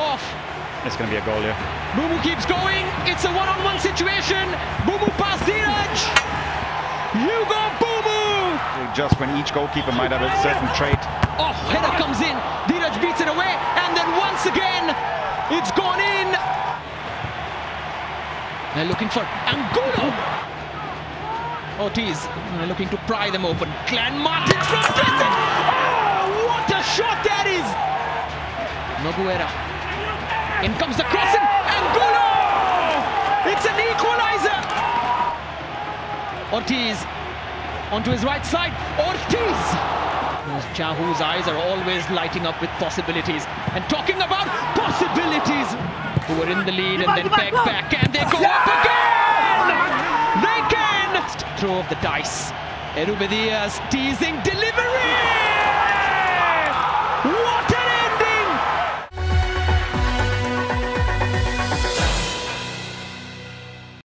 off. It's going to be a goal, yeah. Boumous keeps going. It's a one-on-one situation. Boumous past Dheeraj. Hugo Boumous. Just when each goalkeeper might have a certain trait. Oh, header comes in. Dheeraj beats it away. And then once again, it's gone in. They're looking for Angulo. Ortiz uh, looking to pry them open. Glan Martins from distance. Oh, what a shot that is. Noguera. In comes the crossing. Angulo! It's an equalizer. Ortiz onto his right side. Ortiz! Jahouh's eyes are always lighting up with possibilities. And talking about possibilities. Who were in the lead and then back back and they go up again! They can! Throw of the dice. Erube Diaz teasing delivery!